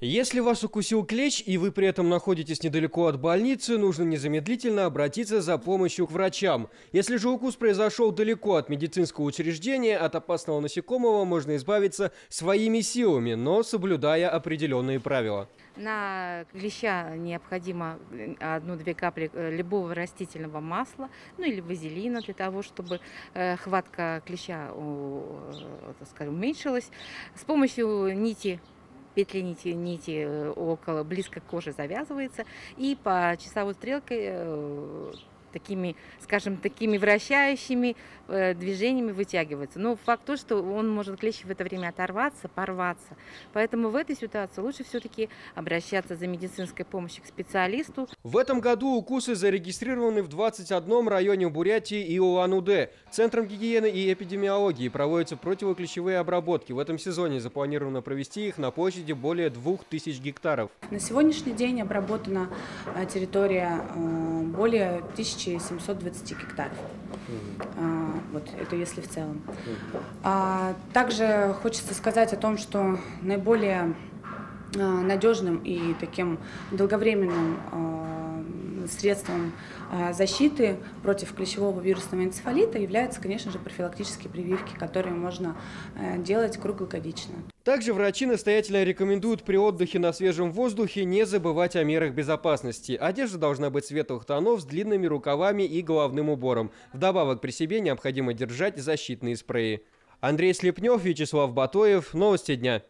Если вас укусил клещ и вы при этом находитесь недалеко от больницы, нужно незамедлительно обратиться за помощью к врачам. Если же укус произошел далеко от медицинского учреждения, от опасного насекомого можно избавиться своими силами, но соблюдая определенные правила. На клеща необходимо э, одну-две капли э, любого растительного масла, ну или вазелина для того, чтобы э, хватка клеща, скажем, уменьшилась. С помощью нити петли нити, нити около, близко к коже завязывается, и по часовой стрелке такими, скажем, такими вращающими э, движениями вытягивается. Но факт то, что он может клещ в это время оторваться, порваться. Поэтому в этой ситуации лучше все-таки обращаться за медицинской помощью к специалисту. В этом году укусы зарегистрированы в 21 районе Бурятии и Улан-Удэ. Центром гигиены и эпидемиологии проводятся противоклещевые обработки. В этом сезоне запланировано провести их на площади более 2000 гектаров. На сегодняшний день обработана э, территория э, более 1000 1720 гектаров. А, вот это если в целом. А, также хочется сказать о том, что наиболее а, надежным и таким долговременным а, средством а, защиты против клещевого вирусного энцефалита являются, конечно же, профилактические прививки, которые можно э, делать круглогодично. Также врачи настоятельно рекомендуют при отдыхе на свежем воздухе не забывать о мерах безопасности. Одежда должна быть светлых тонов с длинными рукавами и головным убором. Вдобавок при себе необходимо держать защитные спреи. Андрей Слепнев, Вячеслав Батоев. Новости дня.